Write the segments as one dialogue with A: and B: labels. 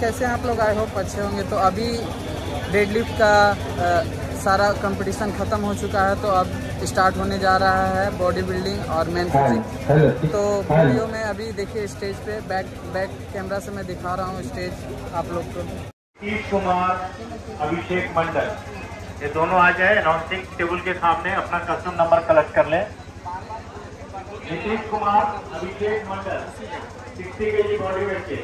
A: कैसे हैं आप लोग आई होप अच्छे होंगे तो अभी डेड लिफ्ट का आ, सारा कंपटीशन ख़त्म हो चुका है तो अब स्टार्ट होने जा रहा है बॉडी बिल्डिंग और मैन फिजिक तो वीडियो में अभी देखिए स्टेज पे बैक बैक कैमरा से मैं दिखा रहा हूँ स्टेज आप लोग को।
B: नीतीश कुमार अभिषेक मंडल ये दोनों आ जाए अनाउंसिंग टेबल के सामने अपना कस्टम नंबर कलेक्ट कर लें। Nitish Kumar Abhishek Mandal sixty K G body weight के।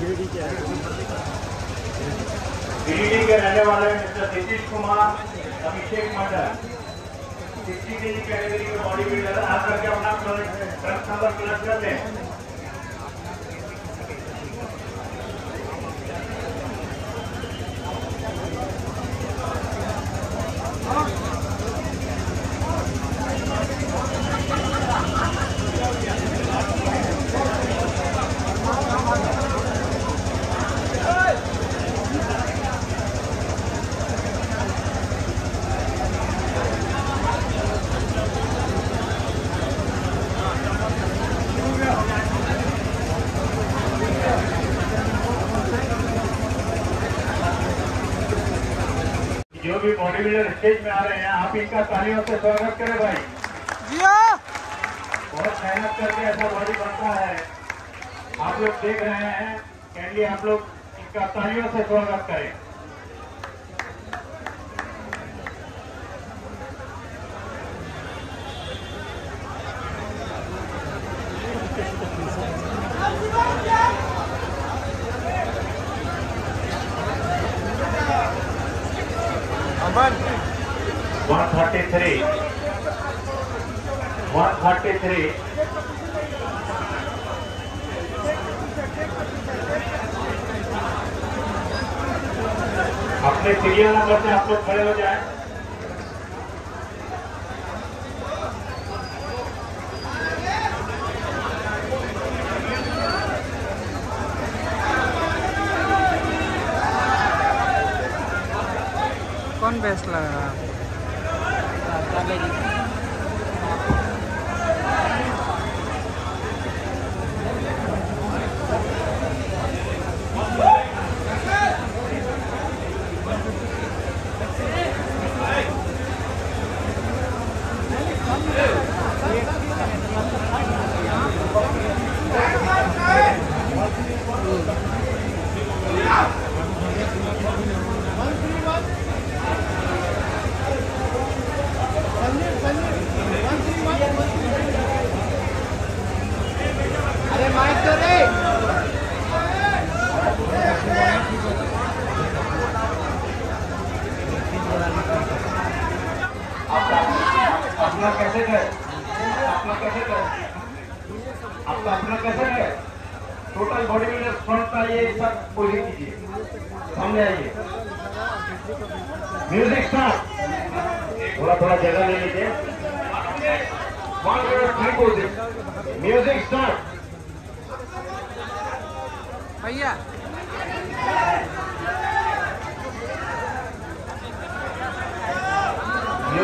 B: दिल्ली के रहने वाले mister Nitish Kumar, Abhishek Mandal. Sixty K G category के बॉडी बिल्डर आकर करके अपना ड्रग नंबर कलेक्ट कर जो भी बॉडी बिल्डर स्टेज में आ रहे हैं। आप इनका तालियों से स्वागत करें भाई। बहुत मेहनत करके ऐसा बॉडी बनता है। आप लोग देख रहे हैं कैंडी आप लोग इनका तालियों से स्वागत करें वन थर्टी थ्री वन अपने सीरियल नंबर से आप लोग खड़े हो जाएँ
A: कौन बेस्ट लग रहा है
B: अपना कैसे है अपना कैसे है आपका अपना कैसे है टोटल बॉडी बिल्डर फ्रंट आइए सब पोजिंग कीजिए। सामने आइए। म्यूज़िक स्टार्ट थोड़ा थोड़ा जगह ले लीजिए। म्यूज़िक स्टार्ट
A: भैया।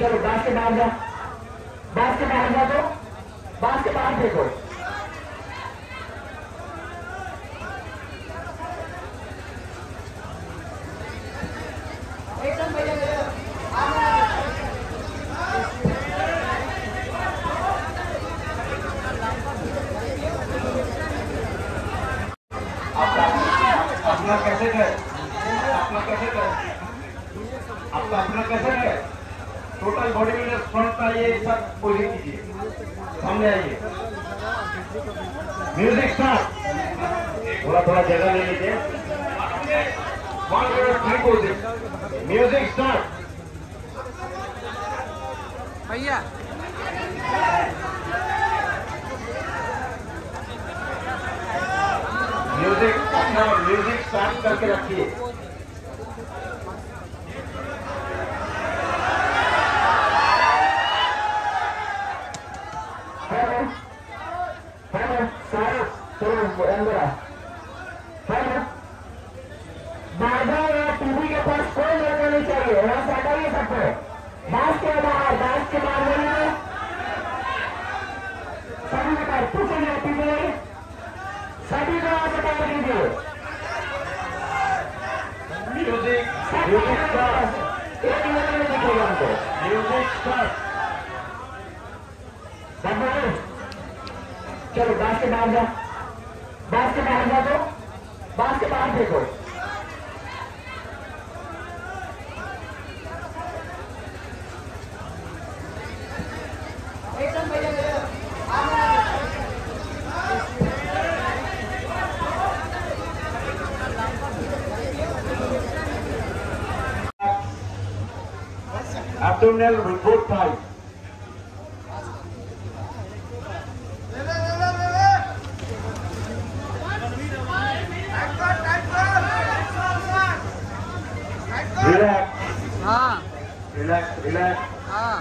C: चलो बास के बाहर बास के बाहर जा बाँस के बाहर देखो
B: अपना कैसे है अपना कैसे है आपका अपना कैसे है
C: टोटल बॉडी बिल्डर फ्रंट पर आइए कीजिए। सामने आइए। म्यूज़िक स्टार्ट थोड़ा थोड़ा जगह ले लीजिए one minute three posing music start
D: भैया।
C: म्यूज़िक अपना म्यूज़िक स्टार्ट करके रखिए
A: हेलो हेलो सारे चलो अंदर आ हेलो बाधा या टीवी के पास कोई लड़का नहीं चाहिए वहाँ से हटाइए सबको बास के बाहर बास के बाहर बोलिए सभी के पास कुछ नहीं टीवी सभी को वहाँ से हटा दीजिए
C: म्यूज़िक म्यूज़िक स्टार्ट
A: एक लड़का नहीं दिखेगा हमको
C: म्यूज़िक स्टार्ट
A: बाबू चलो बास के बाहर जाओ। बास के बाहर जा तो। बास के बाहर देखो।
C: Abdominal with both thighs. Relax,
D: हाँ
C: relax.
D: हाँ.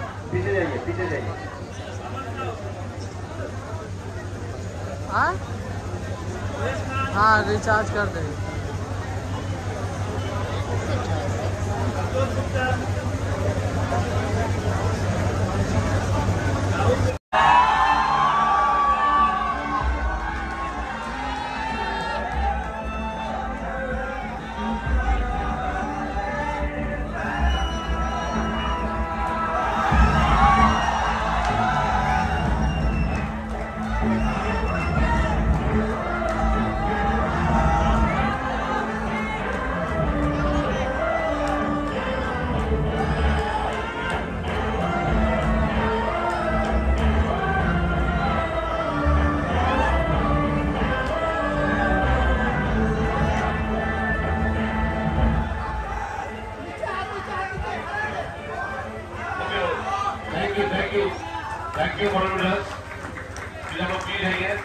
D: हाँ हाँ रिचार्ज कर दे
C: You, thank you. Thank you, volunteers. फिर लोग पी है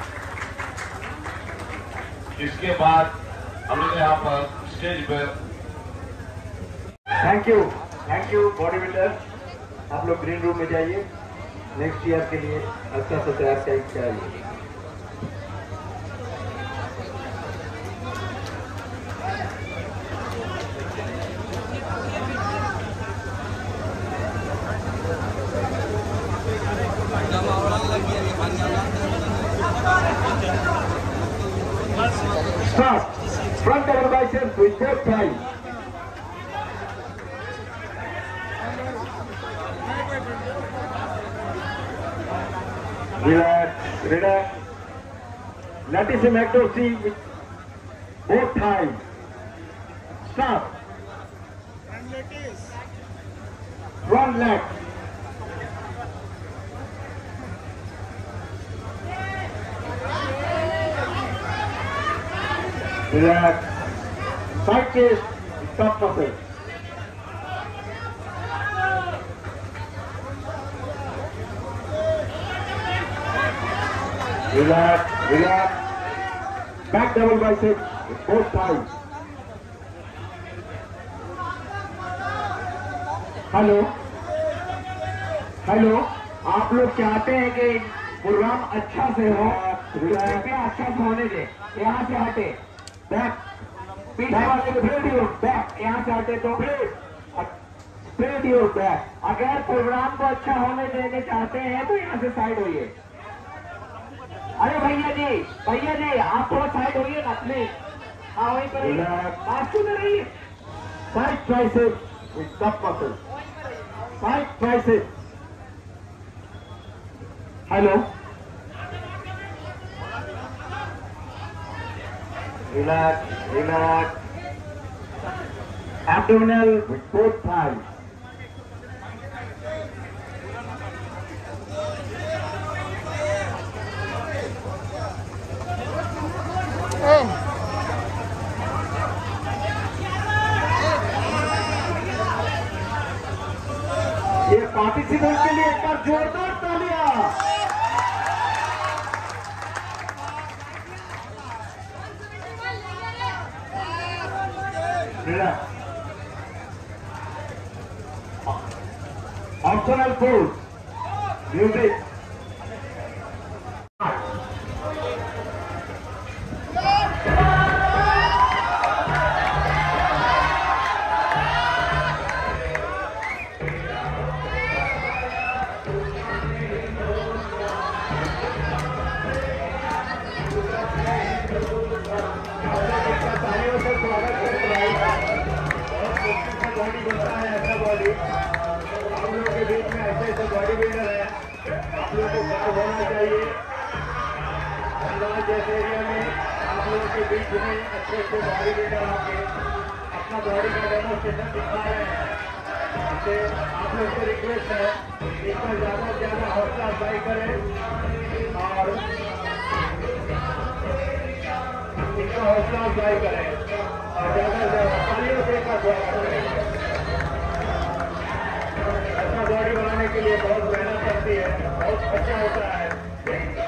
C: इसके बाद हम लोग यहाँ पर स्टेज पर thank you thank you body builder आप लोग ग्रीन रूम में जाइए। नेक्स्ट ईयर के लिए अच्छा सा तैयार चाहिए third time. Relax, relax. Notice him accuracy with both times. Stop. One leg. Relax. Side chest. Relax, relax. Back double biceps with both thighs. Hello hello आप लोग चाहते हैं कि प्रोग्राम अच्छा से हो अच्छा से होने दे यहाँ से हटे बैक वाले को बैक यहाँ तो बैक अगर प्रोग्राम को अच्छा होने देने चाहते हैं तो यहाँ से साइड होइए। अरे भैया जी भैया जी आप थोड़ा साइड होइए ना प्लीज़ हाँ वहीं पर बात सुन रही है. Hello. relax, relax. Abdominal with both thighs. Hey.
B: ये पार्टिसिपेंट के लिए एक बार जोरदार ऑप्शनल फ़ूड म्यूज़िक तालियों बॉडी बनता है ऐसा बॉडी आप लोगों के बीच में ऐसे ऐसे बॉडी बिल्डर है। आप लोगों को गर्व होना चाहिए। जैसे एरिया में आप लोगों के बीच में अच्छे अच्छे बॉडी बिल्डर होंगे। अपना बॉडी का डेमोस्ट्रेशन दिखा रहे हैं। इससे आप लोग से रिक्वेस्ट है इस पर ज़्यादा से ज़्यादा हौसला अफजाई करें। और इसका हौसला अफजाई करें और ज़्यादा से ज़्यादा तालियों से इसका स्वागत करें। अच्छा बॉडी बनाने के लिए बहुत मेहनत करती है। बहुत खर्चा होता है।